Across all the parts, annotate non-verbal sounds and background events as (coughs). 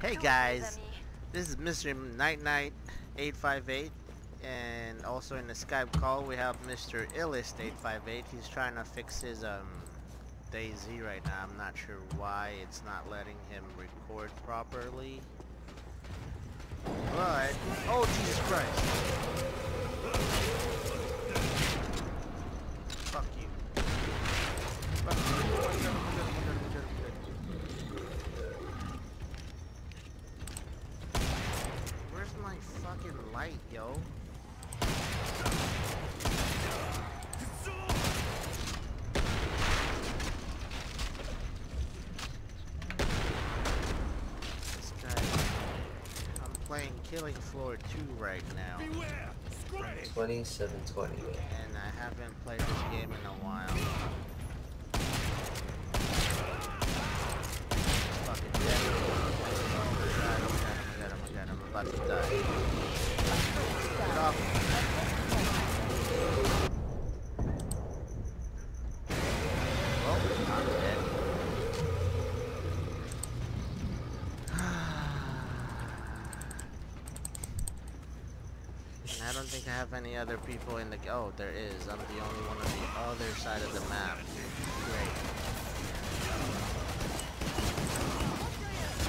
Hey guys, this is Mr. Night Night 858 and also in the Skype call we have Mr. Illest 858. He's trying to fix his um DayZ right now. I'm not sure why it's not letting him record properly. But oh Jesus Christ. Fuck you. Fuck you. I'm good, I'm good, I'm good, I'm good, I'm good. Where's my fucking yo? This guy. I'm playing Killing Floor 2 right now. 2720. And I haven't played this game in a while. Fucking dead. Oh my god, oh my god, oh my god, oh my god, I'm about to die. Get off. Well, I'm dead. And I don't think I have any other people in the... Oh, there is. I'm the only one on the other side of the map. Great.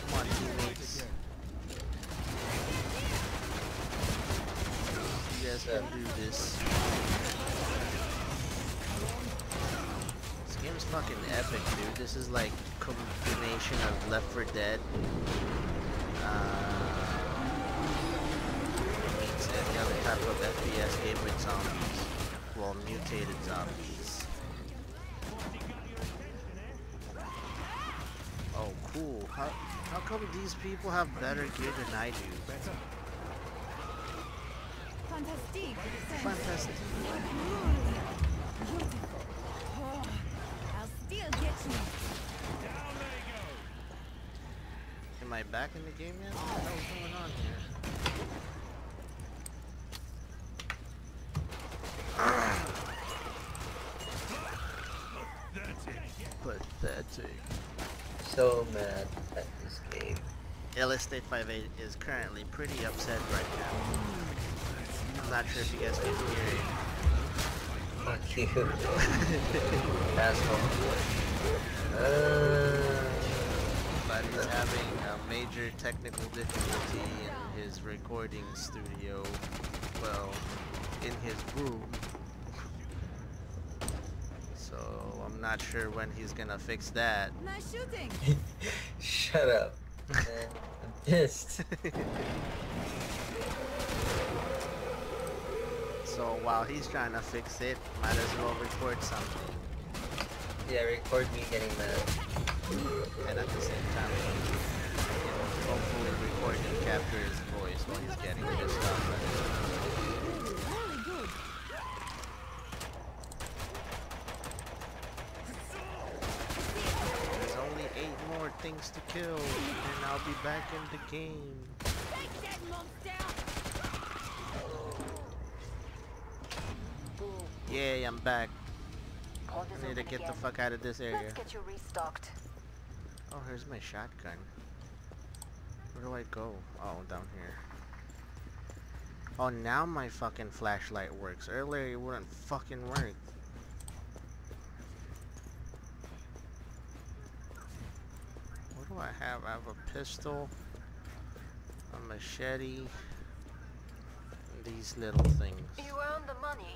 Come on, teammates. You guys do this. This game's fucking epic, dude. This is like combination of Left 4 Dead. Of FPS game with zombies. Well, mutated zombies. Oh, cool. How, how come these people have better gear than I do? Fantastic. Fantastic. I'll still get you. Am I back in the game yet? What the going on here? So mad at this game. State 58 is currently pretty upset right now. I'm not sure if you guys can hear it. Fuck you. (laughs) Asshole. Uh, but he's having a major technical difficulty in his recording studio. Well, in his room. So I'm not sure when he's gonna fix that. Nice shooting. (laughs) shut up. Man, I'm pissed. (laughs) So while he's trying to fix it, might as well record something. Yeah, record me getting mad. And at the same time, hopefully record and capture his voice while he's getting pissed off. Really good. There's only eight more things to kill, and I'll be back in the game. Take that monster. Yay, I'm back. I need to get the fuck out of this area. Let's get you restocked. Oh, here's my shotgun. Where do I go? Oh, down here. Oh, now my fucking flashlight works. Earlier it wouldn't fucking work. Do I have? I have a pistol, a machete, and these little things. You earned the money.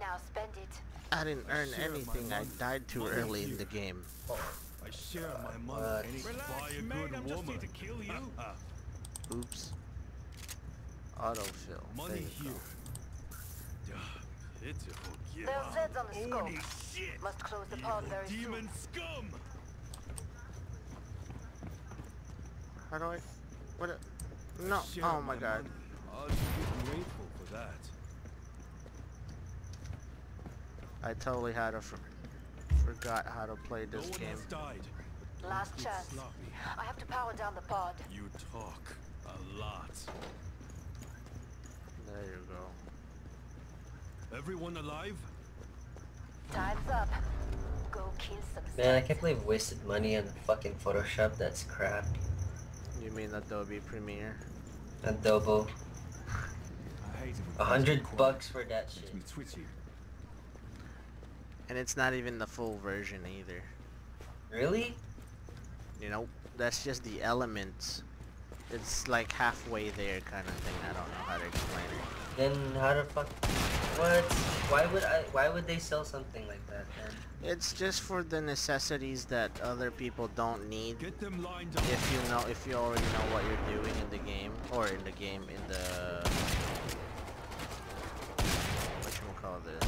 Now spend it. I didn't earn share my anything. I died too Money early in the game. Oh, I share my money What? and Relax, buy a man, good I'm just here to kill you. (laughs) Oops. Autofill. There money you here. go. Yeah, pitiful kid. There's Zeds on the scope. Holy shit! Must close the pod Evil very demon soon. scum! How do I? What? A, no. Share Oh my god. money. I'll be grateful for that. I totally had a for forgot how to play this one game. has died. Last Good chance. sloppy. I have to power down the pod. You talk a lot. There you go. Everyone alive? Time's up. Go kill some Man, I can't believe I wasted money on fucking Photoshop. That's crap. You mean Adobe Premiere? Adobo. I hate it when A hundred bucks for that shit. And it's not even the full version either. Really? You know, that's just the elements. It's like halfway there kind of thing. I don't know how to explain it. Then how the fuck? What? Why would I? Why would they sell something like that then? It's just for the necessities that other people don't need. Get them lined up. If you know, if you already know what you're doing in the game, or in the game, in the what you call this,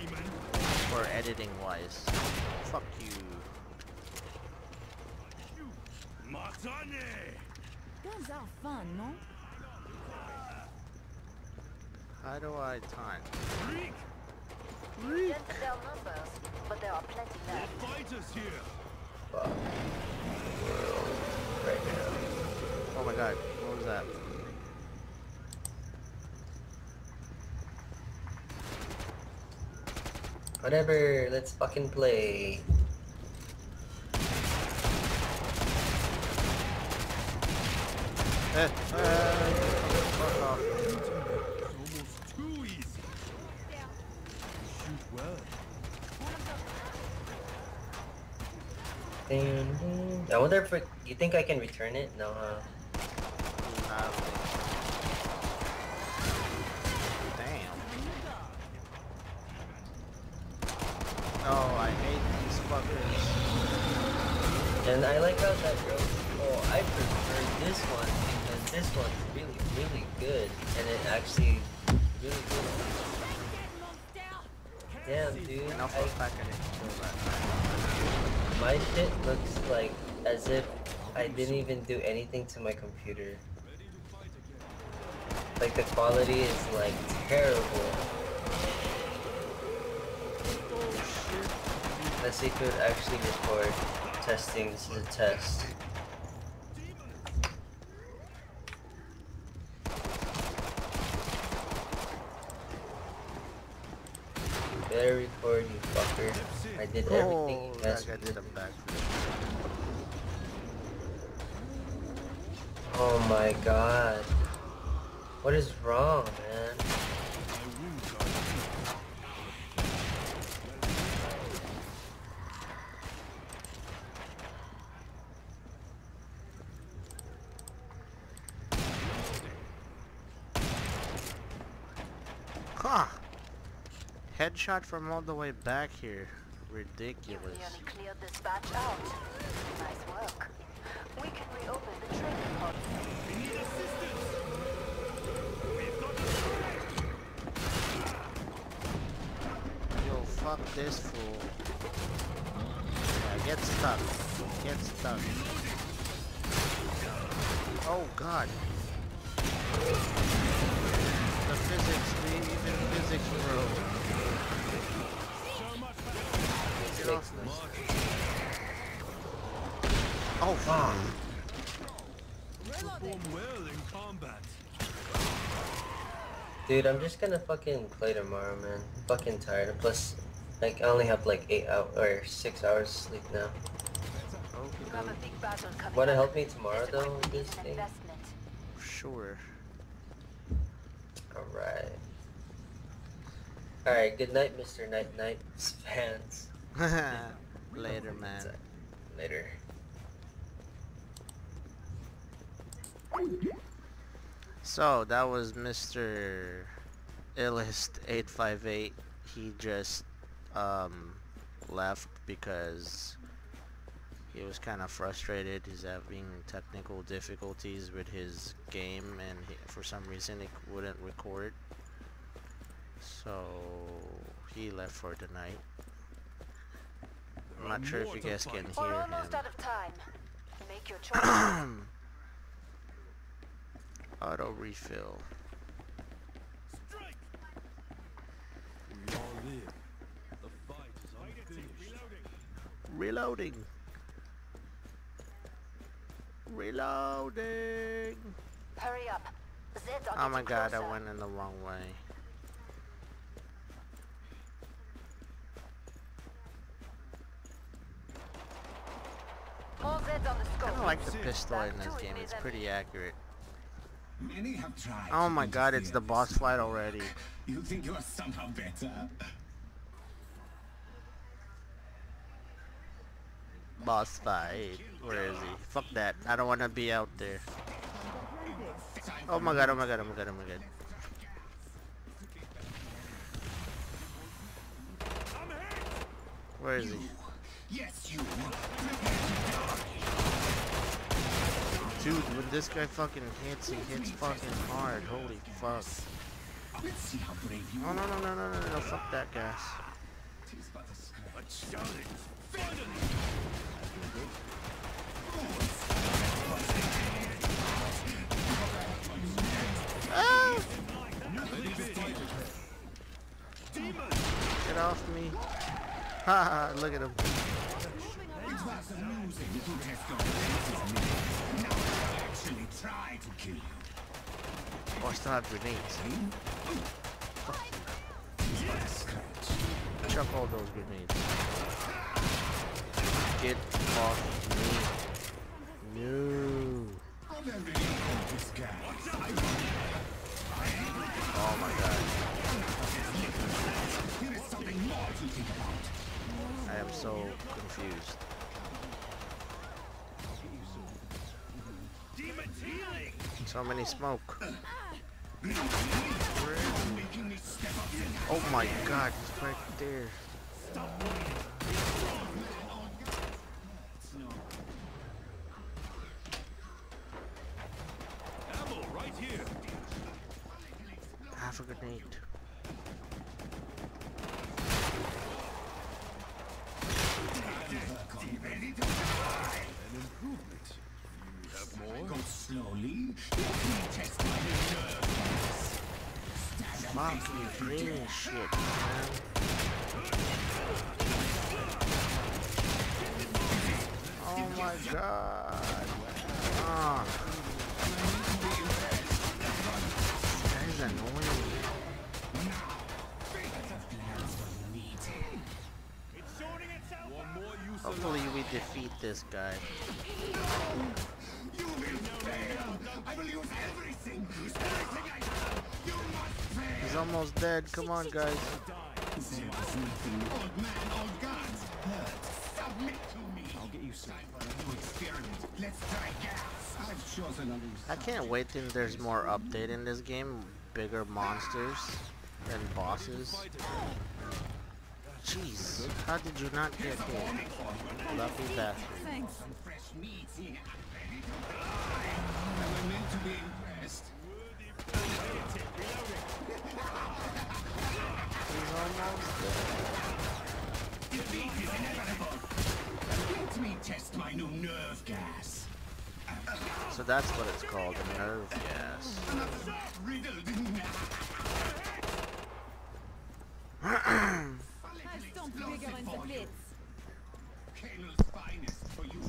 Demon. for editing wise. Fuck you. Guns are fun, no? How do I time? Freak! Dented their numbers, but there are plenty More left. fighters here! Fuck. World right now. Oh my god, what was that? Whatever. Let's fucking play. Ding. Mm, I wonder if it, you think I can return it? No, huh? I didn't even do anything to my computer. Like the quality is like terrible. Let's see if it would actually record testing. This is a test. Better record, you fucker. I did everything Oh, you asked me to do. Oh my god. What is wrong, man? My wounds are deep. Huh. Headshot from all the way back here. You Ridiculous. cleared this batch out. Nice work. We can reopen the training pod. We need assistance! We've got a Yo, fuck this fool. Yeah, get stuck. Get stuck. Oh god. The physics, the even physics, bro. Get off this. Oh fuck. Perform well in combat. Dude, I'm just gonna fucking play tomorrow, man. I'm fucking tired. Plus, like, I only have like 8 hours or 6 hours sleep now. You have a big battle coming Wanna help me tomorrow, though, equipment with is this thing? Sure. Alright. Alright, good night, Mr. Night Night's fans. (laughs) Later, man. Later. So that was Mr. Illest858. He just um, left because he was kind of frustrated. He's having technical difficulties with his game, and he, for some reason it wouldn't record. So he left for the night. I'm not sure if you guys can We're hear almost him. out of time. Make your (coughs) choice. Auto refill. Strike! We all live. The fight is unfinished. Reloading. Reloading. Hurry up. Zeds Oh my god, closer. I went in the wrong way. More Zeds on the I scope. kinda like the pistol in this game, it's pretty accurate. Many have tried. Oh my god, it's the boss fight already. You think you are somehow better? Boss fight. Where is he? Fuck that. I don't wanna be out there. Oh my god, oh my god, oh my god, oh my god. Where is he? Yes, you. Dude, when this guy fucking hits, he hits fucking hard. Holy fuck. Oh no no no no no no, fuck that. Finally. Ah! Get off me. Ha (laughs) look at him. Abilities, me. Now I'll actually try to kill you. Oh, I still have grenades. But. Chuck all those grenades. Get off me. No. You? Oh my god. I am so confused. Demon's healing. So many smoke. Oh my god, he's right there. Ammo right here. Half a grenade. An improvement. You have more? Go slowly. Let me test my nerves. Fuck you, green shit, man. Oh my god. Ah. This guy's annoying. One more use of Hopefully we defeat this guy. You will fail. I will everything. Everything I have. You must fail. He's almost dead. Come on, guys. Old man, old. Hurt. Submit to me. I'll get you experiment. Let's try gas. New I can't wait till there's more update in this game. Bigger monsters and bosses. Jeez, how did you not get hit? Lucky bastard. Thanks. Some fresh meat here. Ready to die. I was meant to be impressed. He's almost dead. Defeat is inevitable. Let me test my new nerve gas. So that's what it's called, a nerve gas. I've stomped bigger in the. Colonel's finest for you.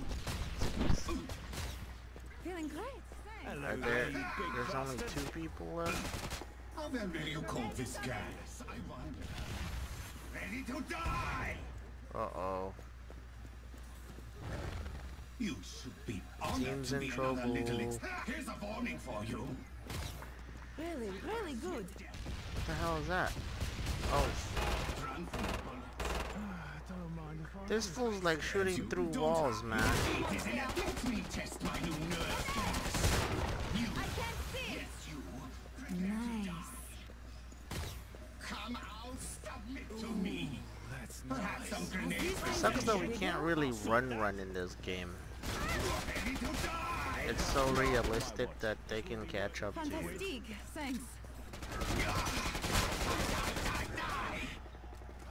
Feeling great. Are there, there's only two people left? How will you cope this gas? I wonder. Ready to die! Uh-oh. You should be honored Team's to in be another trouble. little Here's a warning for you. Really, really good. What the hell is that? Oh, Run from the bullets. This fool's like shooting through walls, man. Defeat is inevitable. Let me test my new nerve gas. You, I can't see. yes, you. Nice. Come out, submit to me. That's some grenades. Sucks that we can't really run run in this game. Ready to die! It's so realistic that they can catch up to you.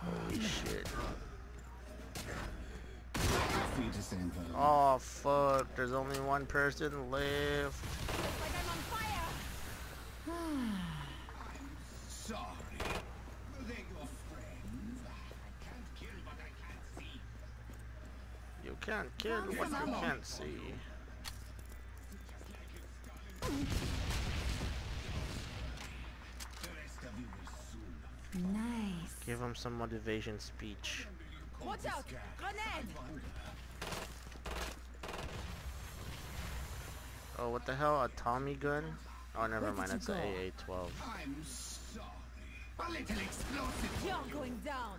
Holy oh, shit. Oh fuck, there's only one person left. Looks like I'm on fire. Sorry. They're your friends. I can't kill what I can't see. You can't kill what you can't see. The rest of you will soon. Nice. Give him some motivation speech. Watch out. Grenade. Oh, what the hell? A Tommy gun? Oh, never mind. did It's you? AA-12. I'm sorry. A little explosive. You're going down.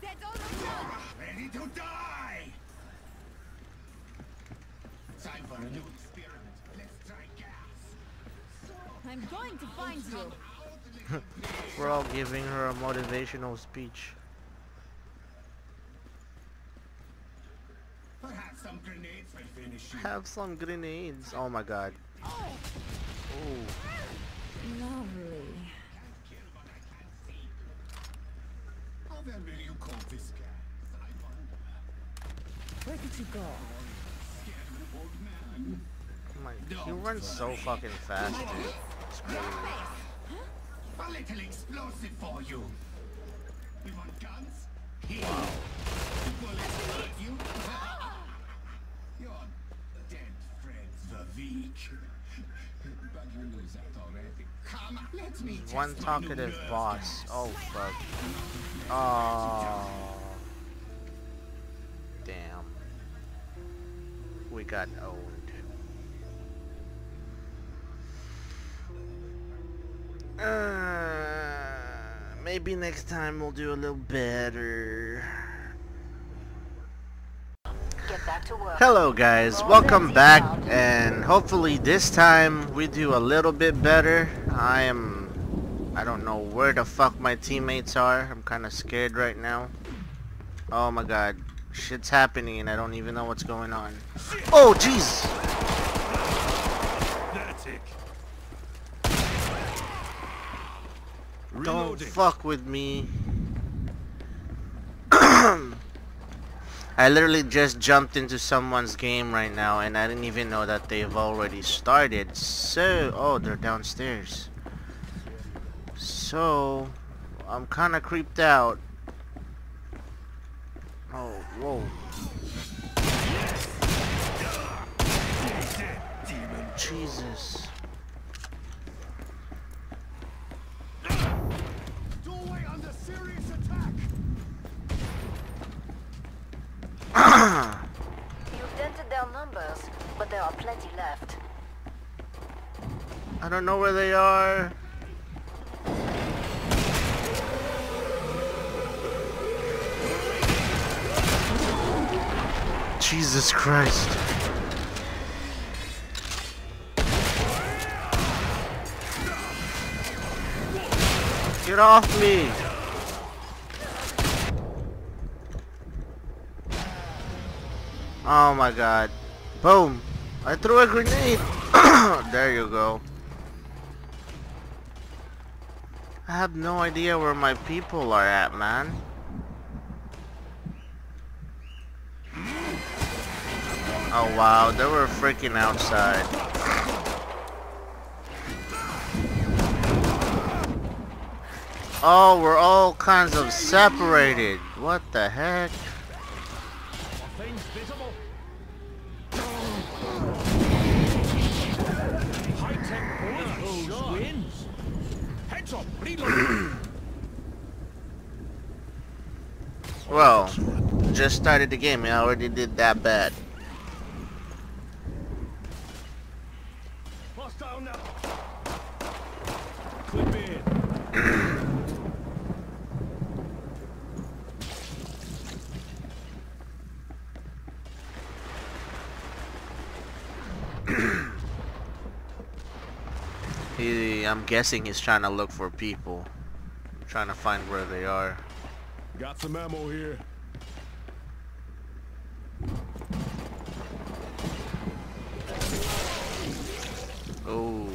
Set all the Ready to die! Time for a new experiment. Let's try gas. I'm going to find you. (laughs) We're all giving her a motivational speech. Perhaps some grenades will finish you. Have some grenades. Oh my god. Ooh. Lovely. Kill what I can't see. How then will you call this wonder. Where did you go? Oh my, he runs so fucking fast, dude. A little explosive for you. You want guns? Here. Bullets hurt you? Your dead friends were weak. but you knew that already. Come on, let me test One talkative boss. Oh fuck. Oh. Damn. We got owned. Uh, maybe next time we'll do a little better. Get back to work. Hello guys, welcome back and hopefully this time we do a little bit better. I am I don't know where the fuck my teammates are. I'm kind of scared right now. Oh my god. Shit's happening and I don't even know what's going on. Oh jeez. Don't fuck with me. I literally just jumped into someone's game right now and I didn't even know that they've already started. So, oh, they're downstairs. So, I'm kind of creeped out. Oh, whoa. Jesus. (coughs) You've dented their numbers, but there are plenty left. I don't know where they are. Jesus Christ. Get off me! Oh my god. Boom! I threw a grenade! (coughs) there you go. I have no idea where my people are at, man. Oh wow, they were freaking outside. Oh, we're all kinds of separated. What the heck? Well, just started the game. I already did that bad. Hostile now. Clip in. He, I'm guessing he's trying to look for people. I'm trying to find where they are. Got some ammo here. Oh.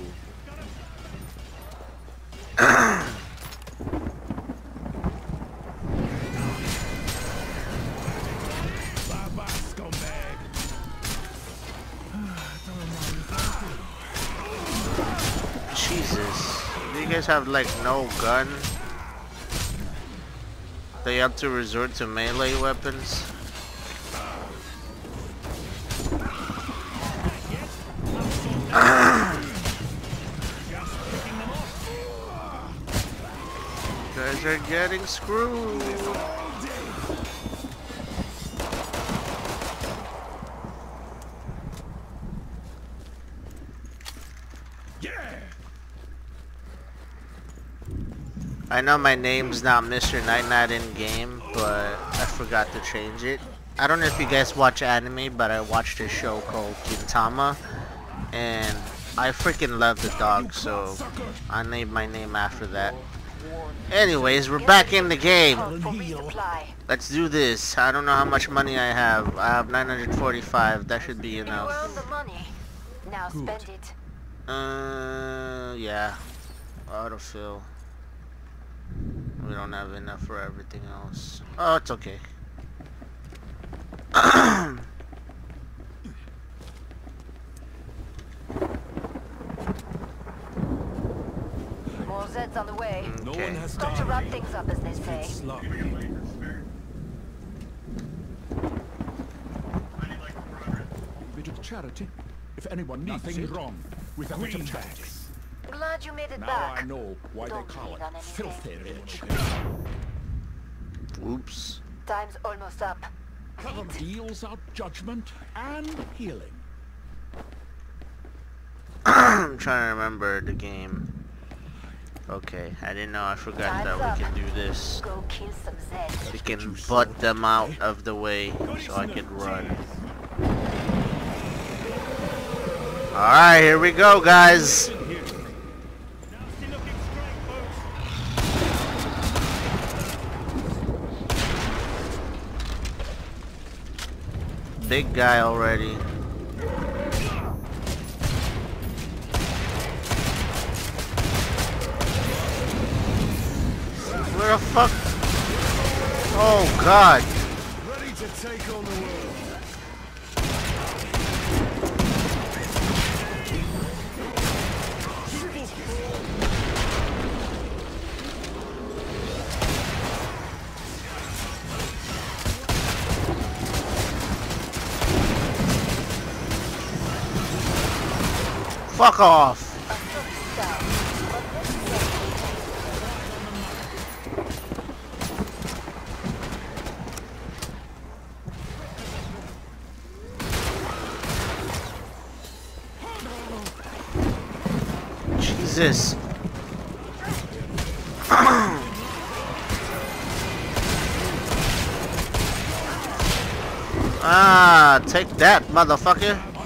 Have like no gun? They have to resort to melee weapons? (coughs) Guys are getting screwed. I know my name's not Mr. Night Night in game, but I forgot to change it. I don't know if you guys watch anime, but I watched a show called Gintama, and I freaking love the dog, so I named my name after that. Anyways, we're back in the game. Call for resupply. Let's do this. I don't know how much money I have. I have 945. That should be enough. the money. Now spend it. Uh, yeah. Autofill. We don't have enough for everything else. Oh, it's okay. More Zeds on the way. Mm, no one okay. has Stop to wrap things up, as they say. Sloppy. Bit of charity. If anyone needs Nothing it. wrong with a bit of charity. Greenbacks. Glad you made it Now back. I know why Don't they call it on filthy rich. Oops. Time's almost up. Cover deals out judgment and healing. (clears throat) I'm trying to remember the game. Okay, I didn't know I forgot Time's that we up. can do this. Go kill some Zeds. We can butt them out of the way so I can run. Alright, here we go, guys. Big guy already. Where the fuck? Oh god. Ready to take on the Fuck off. Jesus. (clears throat) ah, take that, motherfucker.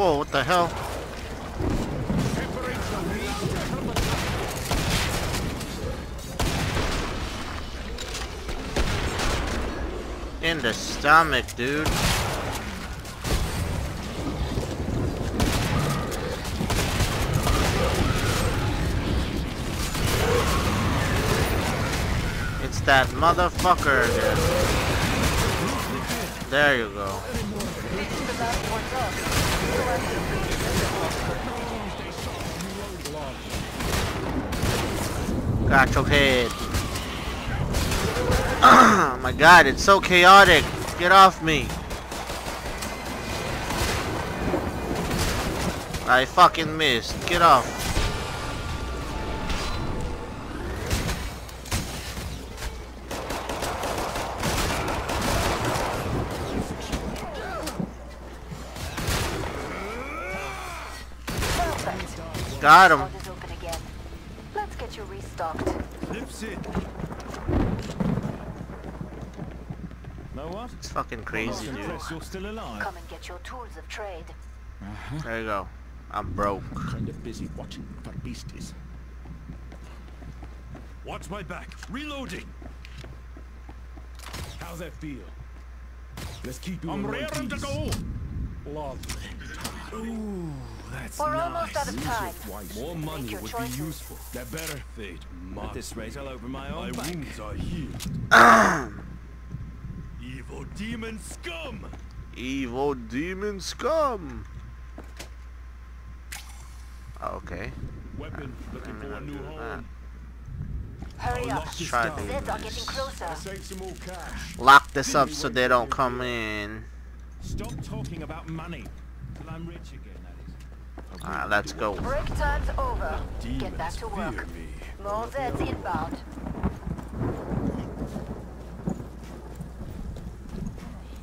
Whoa, what the hell? In the stomach, dude. It's that motherfucker again. There you go. The last one's up. So I Got head. Oh my god, it's so chaotic. Get off me. I fucking missed. Get off. Got him. Pod is open again. Let's get you. Lips in. Know what? It's fucking crazy, dude. You're still alive. Come and get your tools of trade. Uh-huh. There you go. I'm broke. Kind of busy watching for beasties. Watch my back. Reloading. How's that feel? Let's keep you I'm in one ready to go. Lovely. Ooh, that's We're nice. almost out of time. More money your would choices. be useful. That better. Fate At this rate, I'll open my own My bank. wounds are healed. Evil demon scum! Evil demon scum. Oh, okay. Weapon uh, looking for a new do home. Hurry up. Let's try to Zeds are getting closer. Save some more cash. lock this up so they don't come in. Stop talking about money. Till I'm rich again, that is. Alright, let's go. Break time's over. Get back to work. me. More Zeds inbound.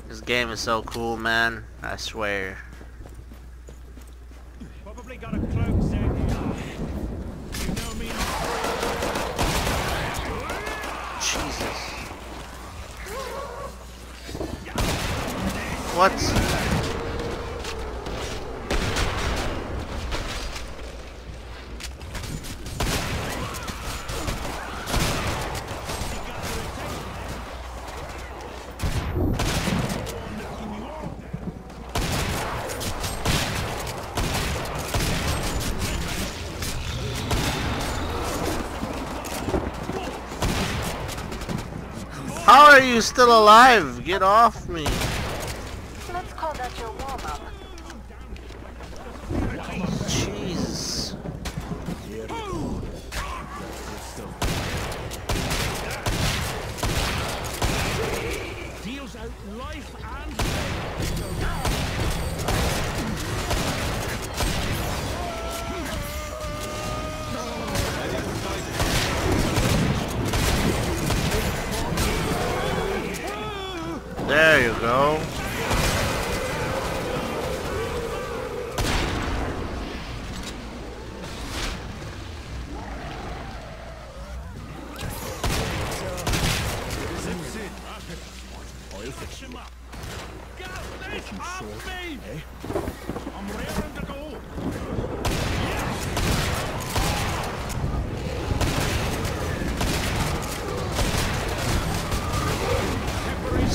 This game is so cool, man. I swear. Probably got a cloak, Zed. You know me. Jesus. What? How are you still alive? Get off me.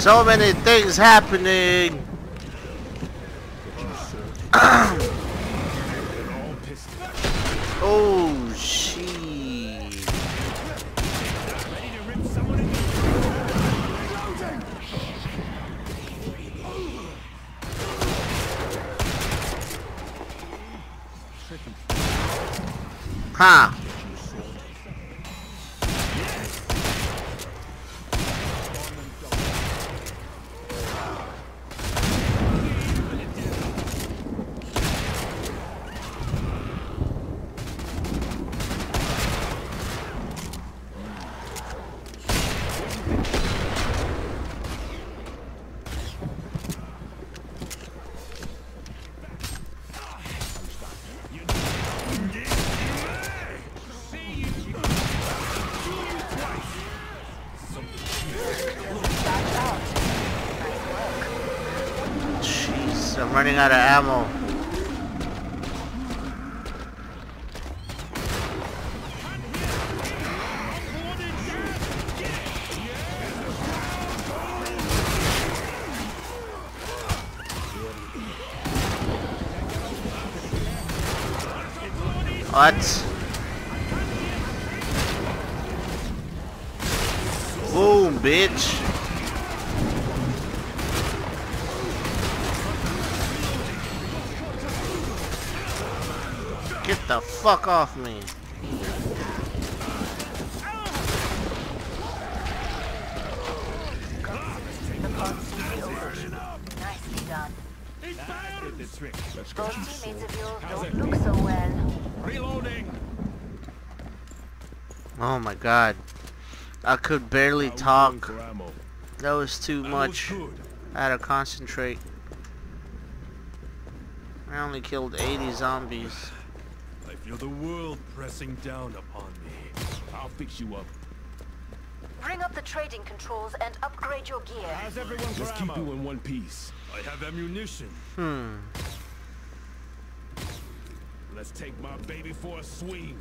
So many things happening. All pissed. Oh, shit. Ready to rip someone in the Huh. Batch out. Nice work. Jeez, I'm running out of ammo. What? Fuck off me. Reloading. Oh my god. I could barely talk. That was too much. I had to concentrate. I only killed 80 zombies. I feel the world pressing down upon me. I'll fix you up. Bring up the trading controls and upgrade your gear. How's everyone Just keep you in one piece. I have ammunition. Hmm. Let's take my baby for a swing.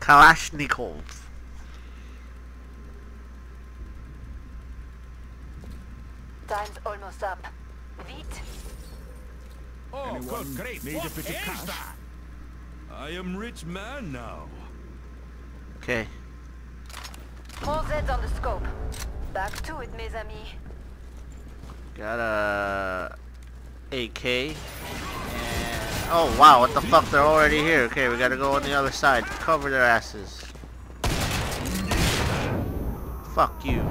Kalashnikov. Time's almost up. Vite, Oh, good, great. Need a bit of cash? That? I am rich man now. Okay. More Zeds on the scope. Back to it, mes amis. Got a AK and Oh wow, what the fuck? They're already here. Okay, we gotta go on the other side. Cover their asses. Fuck you.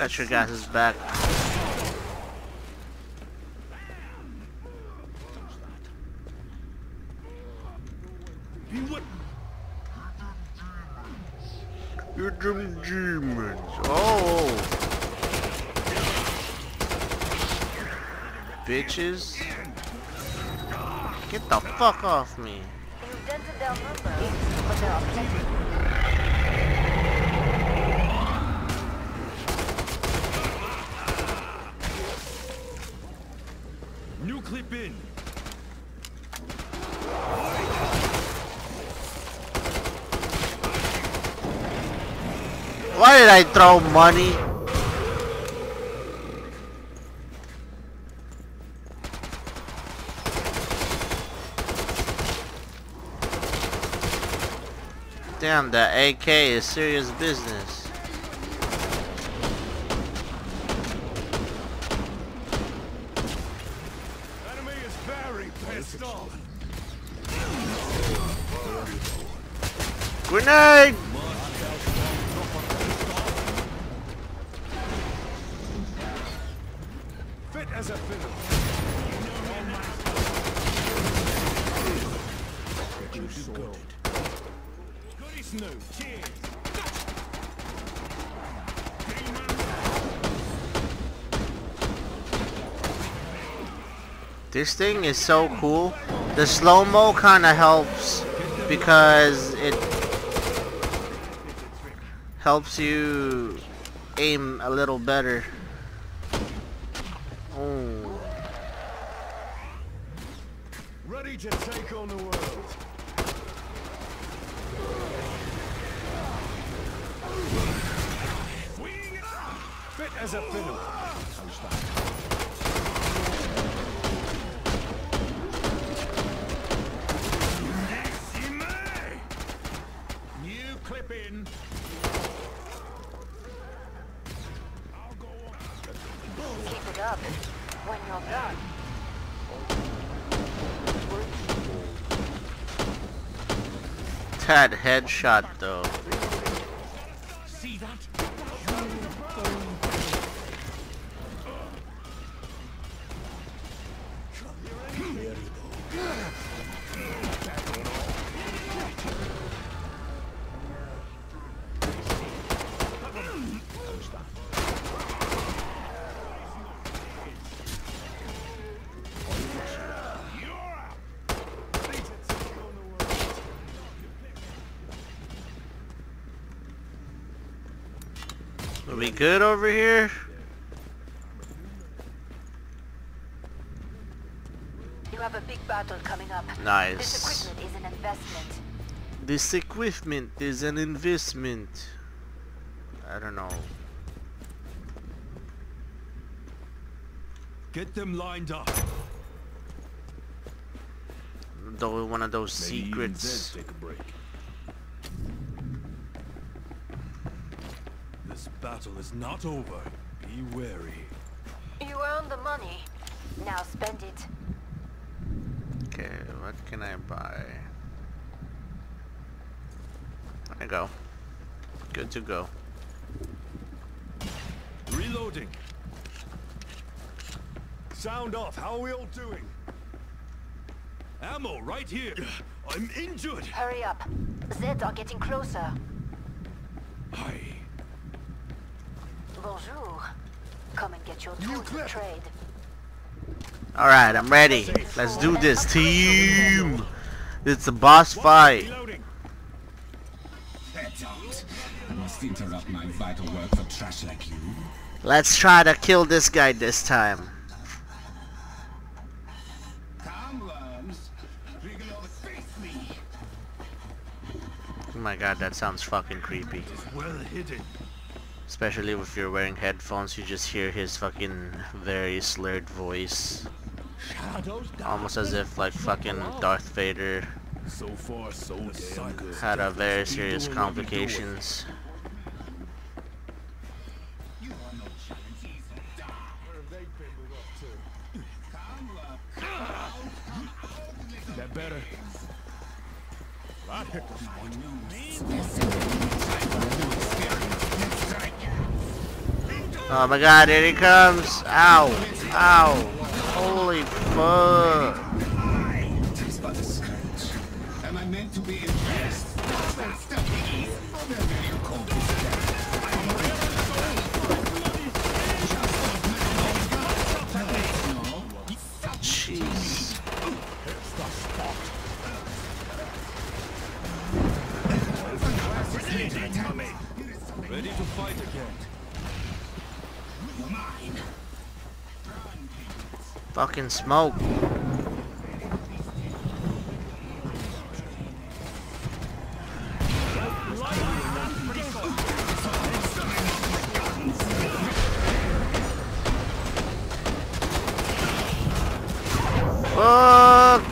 Got your guys' back. You would You're them demons. Oh. Bitches. Get the fuck off me. You've dented their numbers, but there are plenty. new clip in. Why did I throw money? Damn, that AK is serious business. Grenade! Fit as a fiddle. Goody Snoo, cheers. This thing is so cool. The slow-mo kind of helps because it helps you aim a little better. That headshot though. See that? Are we good over here? you have a big battle coming up. This Nice. equipment is an investment. This equipment is an investment. I don't know. Get them lined up. Though one of those Maybe secrets. take a break. Battle is not over. Be wary. You earned the money. Now spend it. Okay, what can I buy? There you go. Good to go. Reloading. Sound off. How are we all doing? Ammo right here. I'm injured. Hurry up. Zed are getting closer. Hi. Bonjour. Come and get your tools to trade. Alright, I'm ready. Let's do this, team! It's a boss fight. Reloading. That's out. I must interrupt my vital work for trash like you. Let's try to kill this guy this time. Come, worms. Wriggle over, face me. Oh my god, that sounds fucking creepy. Well hidden. Especially if you're wearing headphones, you just hear his fucking very slurred voice. Almost as if like fucking Darth Vader So far, so damn good. had a very serious complications. You are no challenge, he's a dog. Come, uh, That better? That hit the Oh my god, here he comes! Ow! Ow! Holy fuck! Am I meant to be? That's Fucking smoke. Fuck!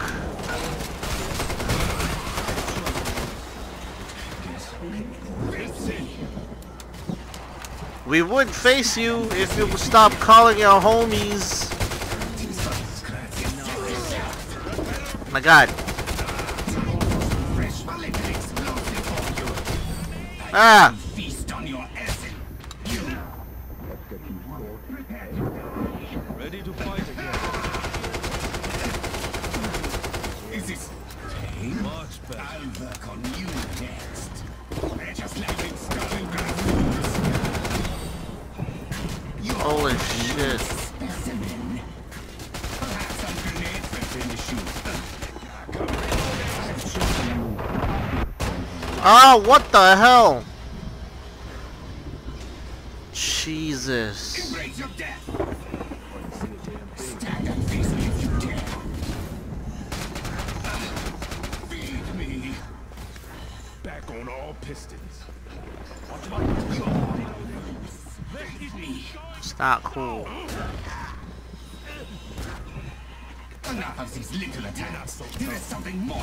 We would face you if you would stop calling your homies. My god. Ah! Feast on your essence. You. Ready to fight again. Is this pain? Much better. I'll work on you next. They're just like in Stalingrad. You Holy are shit. specimen. Perhaps some grenades will finish you. Ah, what the hell? Jesus. Embrace your death. Stand and face me if you dare. Feed me. Back on all pistons. It's not cool. Enough of these little attacks. There is something more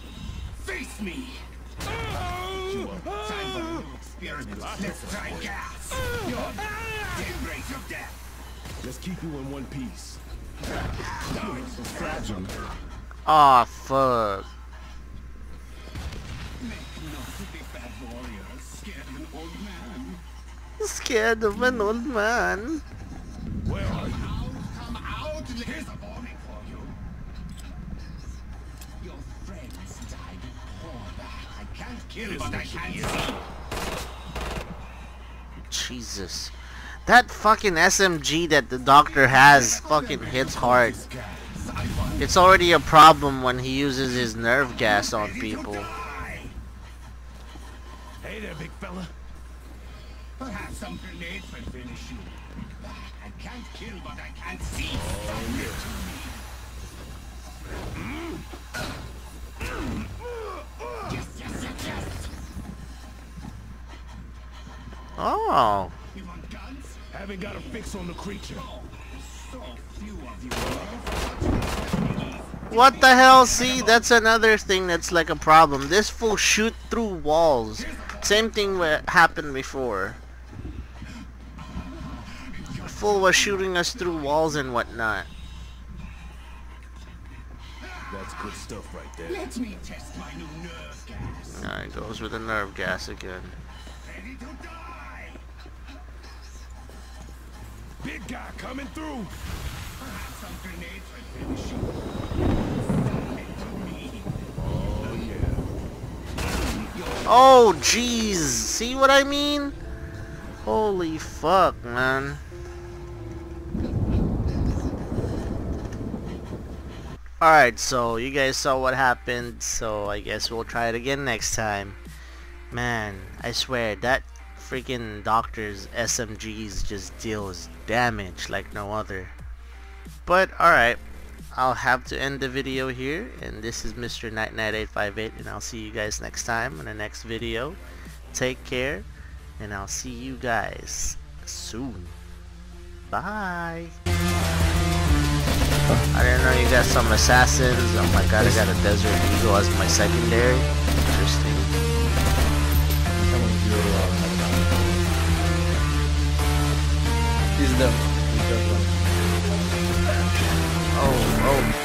try gas. Your embrace your death. Let's keep you in one piece. Now it's fragile. Aw, fuck. Make not a big bad warrior scared of an old man. Scared of an old man. Where are you? Come out. Here's a warning for you. Your friends died before that. I can't kill, but I can see. Jesus. That fucking SMG that the doctor has fucking hits hard. This gas. I want It's already a problem when he uses his nerve gas on people. Hey there, big fella. Perhaps some grenades will finish you. I can't kill, but I can see. Oh, Oh. You want guns? Haven't got a fix on the creature. So few of you. What the hell? See, that's another thing that's like a problem. This fool shoot through walls. Same thing what happened before. Fool was shooting us through walls and whatnot. That's good stuff right there. Let me test my new nerve gas. Alright, goes with the nerve gas again. Big guy coming through. Some grenades. Oh. Oh, jeez. See what I mean? Holy fuck, man. Alright, so you guys saw what happened, so I guess we'll try it again next time. Man, I swear, that freaking doctor's SMGs just deals damage like no other. But alright, I'll have to end the video here, and this is Mr. Night Night 858 and I'll see you guys next time in the next video. Take care, and I'll see you guys soon. Bye! I didn't know you got some assassins. Oh my god, I got a Desert Eagle as my secondary. Interesting. them. Oh, oh.